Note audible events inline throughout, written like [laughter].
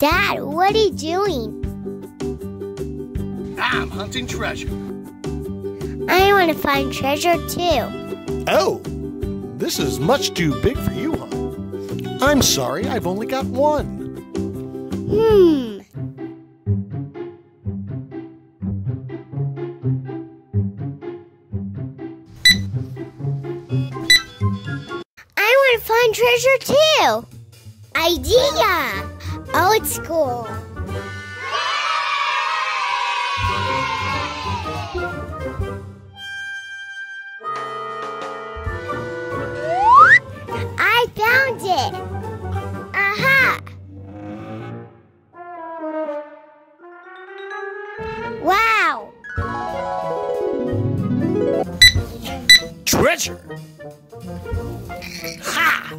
Dad, what are you doing? I'm hunting treasure. I want to find treasure too. Oh, this is much too big for you, huh? I'm sorry, I've only got one. Hmm. I want to find treasure too. Idea! Oh, Old school. I found it. Aha! Wow! Treasure! Ha!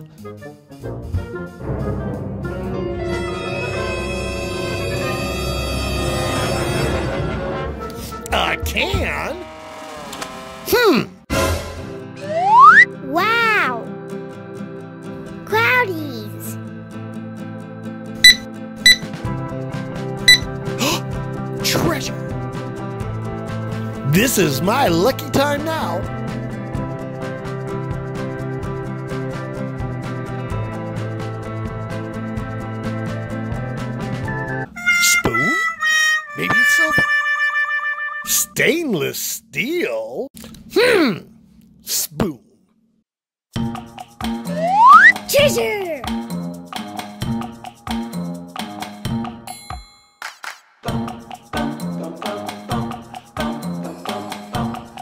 Can? Hmm, Wow! Cloudies! [gasps] treasure! This is my lucky time now. Stainless steel? Hmm. Spoon. Treasure!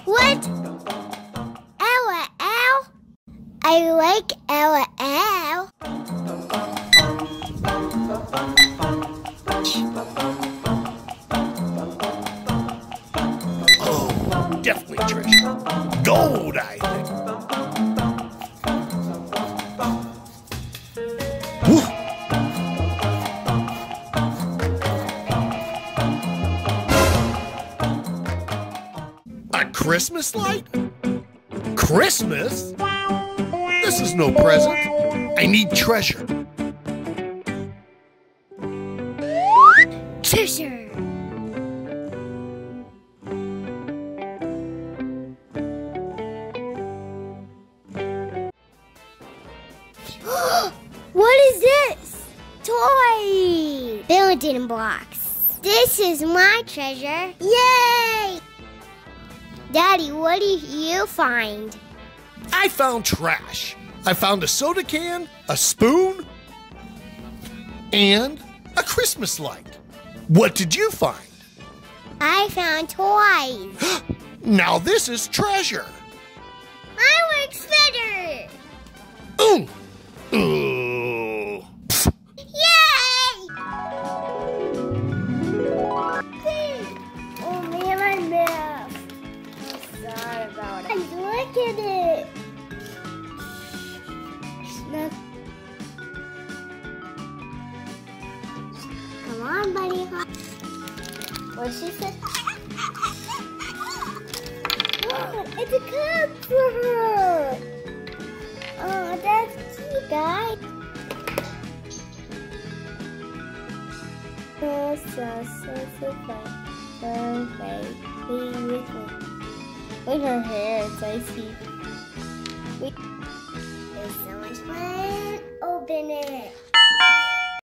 What? Ella L? I like Ella L. A Christmas light? Christmas? This is no present. I need treasure. Treasure! Building blocks. This is my treasure. Yay! Daddy, what did you find? I found trash. I found a soda can, a spoon, and a Christmas light. What did you find? I found toys. [gasps] Now this is treasure. I works better. Ooh. Ooh. Look at it. Come on, buddy. What she said? Oh, it's a cup for her. Oh, that's cute, guys. So, so, so, so. So, wait, be with me. Look at her hair, it's icy. We- It's so much fun. Open it.